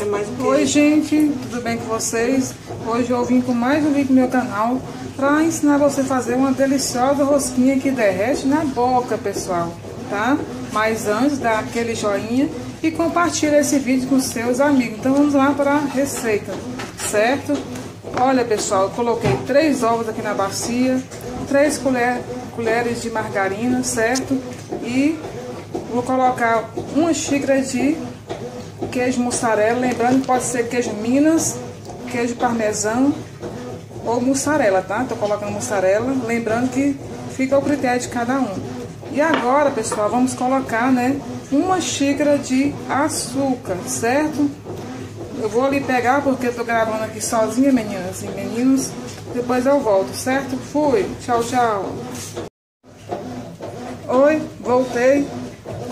É mais um Oi gente, tudo bem com vocês? Hoje eu vim com mais um vídeo no meu canal para ensinar você a fazer uma deliciosa rosquinha que derrete na boca, pessoal, tá? Mas antes, dá aquele joinha e compartilha esse vídeo com seus amigos. Então vamos lá para a receita, certo? Olha pessoal, eu coloquei três ovos aqui na bacia, três colher, colheres de margarina, certo? E vou colocar uma xícara de queijo mussarela, lembrando que pode ser queijo Minas, queijo parmesão ou mussarela, tá? Tô colocando mussarela, lembrando que fica ao critério de cada um. E agora, pessoal, vamos colocar, né, uma xícara de açúcar, certo? Eu vou ali pegar porque eu tô gravando aqui sozinha, meninas e meninos. Depois eu volto, certo? Fui. Tchau, tchau. Oi, voltei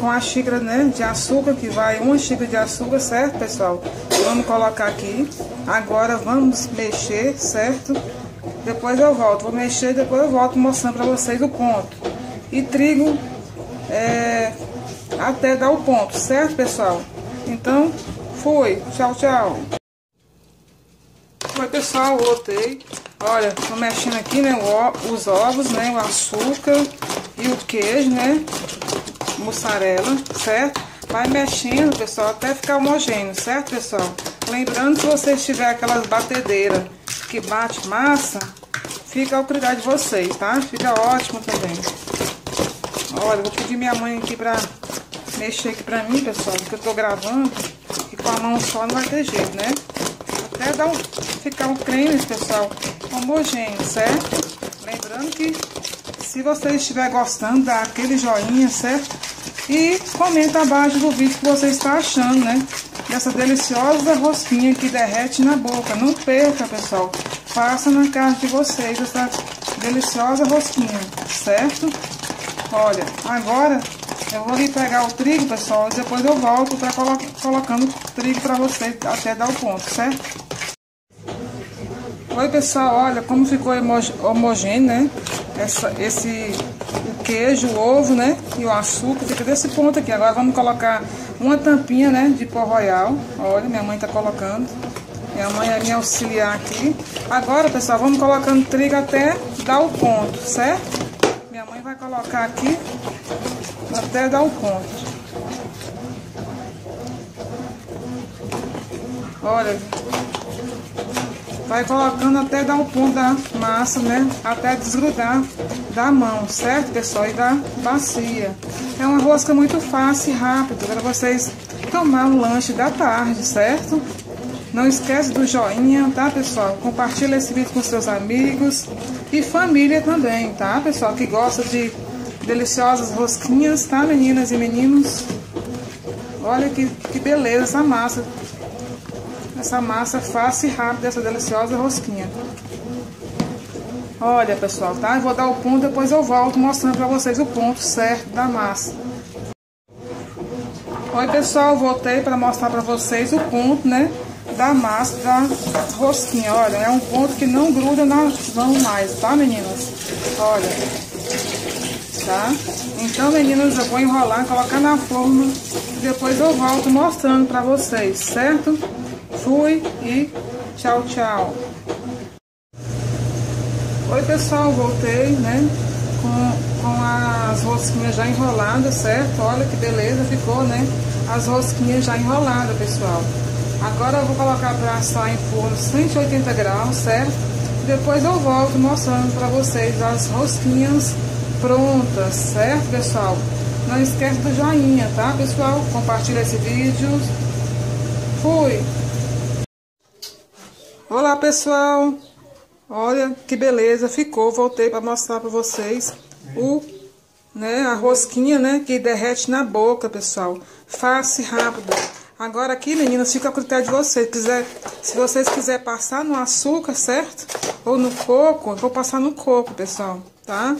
com a xícara né, de açúcar, que vai uma xícara de açúcar, certo, pessoal? Vamos colocar aqui. Agora vamos mexer, certo? Depois eu volto. Vou mexer, depois eu volto mostrando para vocês o ponto. E trigo é, até dar o ponto, certo, pessoal? Então, fui. Tchau, tchau. Oi, pessoal, voltei. Olha, tô mexendo aqui, né, os ovos, né, o açúcar e o queijo, né? Mussarela, certo? Vai mexendo, pessoal, até ficar homogêneo, certo, pessoal? Lembrando, se você tiver aquelas batedeiras que bate massa, fica ao critério de vocês, tá? Fica ótimo também. Olha, vou pedir minha mãe aqui pra mexer aqui pra mim, pessoal, porque eu tô gravando e com a mão só não vai ter jeito, né? Até dar um, ficar um creme, pessoal, homogêneo, certo? Lembrando que se você estiver gostando, dá aquele joinha, certo? E comenta abaixo do vídeo que você está achando, né? Dessa deliciosa rosquinha que derrete na boca. Não perca, pessoal. Faça na casa de vocês essa deliciosa rosquinha, certo? Olha, agora eu vou ali pegar o trigo, pessoal, e depois eu volto para colo colocando trigo para vocês até dar o ponto, certo? Oi, pessoal, olha como ficou homogêneo, né? Essa, esse queijo, o ovo, né? E o açúcar, fica desse ponto aqui. Agora vamos colocar uma tampinha, né? De pó royal. Olha, minha mãe tá colocando. Minha mãe é minha auxiliar aqui. Agora, pessoal, vamos colocando trigo até dar o ponto, certo? Minha mãe vai colocar aqui até dar o ponto. Olha, Vai colocando até dar o ponto da massa, né? Até desgrudar da mão, certo, pessoal? E da bacia. É uma rosca muito fácil e rápida para vocês tomar um lanche da tarde, certo? Não esquece do joinha, tá, pessoal? Compartilha esse vídeo com seus amigos e família também, tá, pessoal? Que gosta de deliciosas rosquinhas, tá, meninas e meninos? Olha que, que beleza essa massa essa massa fácil e rápida, essa deliciosa rosquinha. Olha, pessoal, tá? Eu vou dar o ponto, depois eu volto mostrando pra vocês o ponto certo da massa. Oi, pessoal, voltei para mostrar pra vocês o ponto, né? Da massa, da rosquinha. Olha, é um ponto que não gruda na mão mais, tá, meninas? Olha, tá? Então, meninas, eu vou enrolar, colocar na forma depois eu volto mostrando pra vocês, certo? Fui e tchau, tchau. Oi, pessoal, voltei, né? Com, com as rosquinhas já enroladas, certo? Olha que beleza ficou, né? As rosquinhas já enroladas, pessoal. Agora eu vou colocar para assar em forno 180 graus, certo? Depois eu volto mostrando para vocês as rosquinhas prontas, certo, pessoal? Não esquece do joinha, tá, pessoal? Compartilha esse vídeo. Fui! Olá pessoal, olha que beleza ficou, voltei para mostrar para vocês o, né, a rosquinha, né, que derrete na boca, pessoal, fácil e rápido. Agora aqui, meninas, fica a critério de vocês, quiser, se vocês quiserem passar no açúcar, certo? Ou no coco, eu vou passar no coco, pessoal, tá?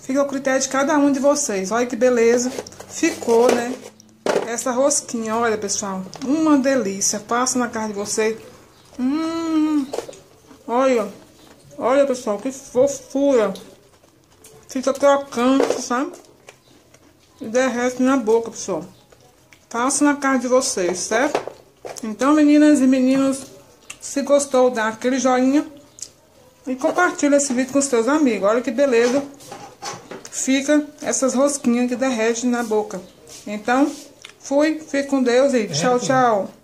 Fica ao critério de cada um de vocês, olha que beleza, ficou, né, essa rosquinha, olha pessoal, uma delícia, passa na casa de vocês. Hum, olha, olha pessoal, que fofura. Fica crocante, sabe? E derrete na boca, pessoal. Passa na cara de vocês, certo? Então, meninas e meninos, se gostou, dá aquele joinha e compartilha esse vídeo com seus amigos. Olha que beleza fica essas rosquinhas que derrete na boca. Então, fui, fique com Deus e tchau, tchau.